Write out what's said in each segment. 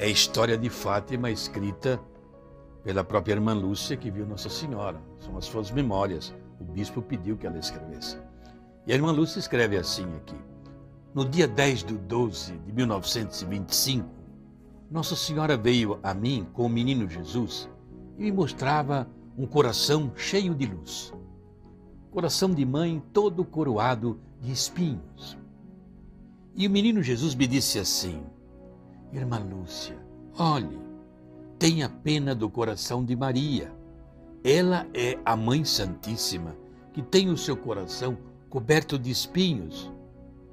É a história de Fátima escrita pela própria irmã Lúcia que viu Nossa Senhora. São as suas memórias. O bispo pediu que ela escrevesse. E a irmã Lúcia escreve assim aqui. No dia 10 de 12 de 1925, Nossa Senhora veio a mim com o menino Jesus e me mostrava um coração cheio de luz. Coração de mãe todo coroado de espinhos. E o menino Jesus me disse assim: Irmã Lúcia, olhe, tenha pena do coração de Maria. Ela é a Mãe Santíssima que tem o seu coração coberto de espinhos,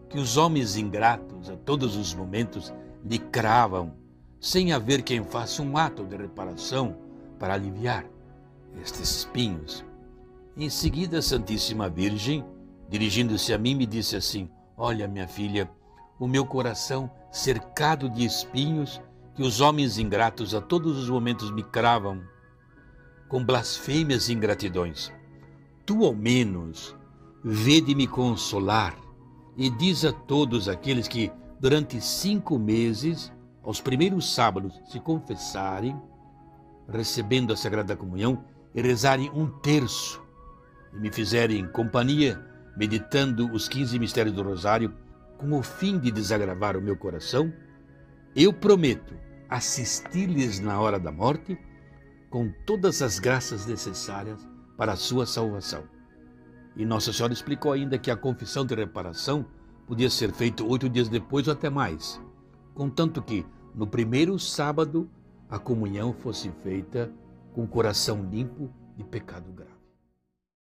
que os homens ingratos a todos os momentos lhe cravam, sem haver quem faça um ato de reparação para aliviar estes espinhos. Em seguida, a Santíssima Virgem, dirigindo-se a mim, me disse assim: Olha, minha filha, o meu coração cercado de espinhos que os homens ingratos a todos os momentos me cravam com blasfêmias e ingratidões. Tu, ao menos, vê de me consolar e diz a todos aqueles que, durante cinco meses, aos primeiros sábados, se confessarem, recebendo a Sagrada Comunhão e rezarem um terço, e me fizerem companhia, meditando os quinze mistérios do Rosário, com o fim de desagravar o meu coração, eu prometo assistir-lhes na hora da morte com todas as graças necessárias para a sua salvação. E Nossa Senhora explicou ainda que a confissão de reparação podia ser feita oito dias depois ou até mais, contanto que no primeiro sábado a comunhão fosse feita com o coração limpo de pecado grave.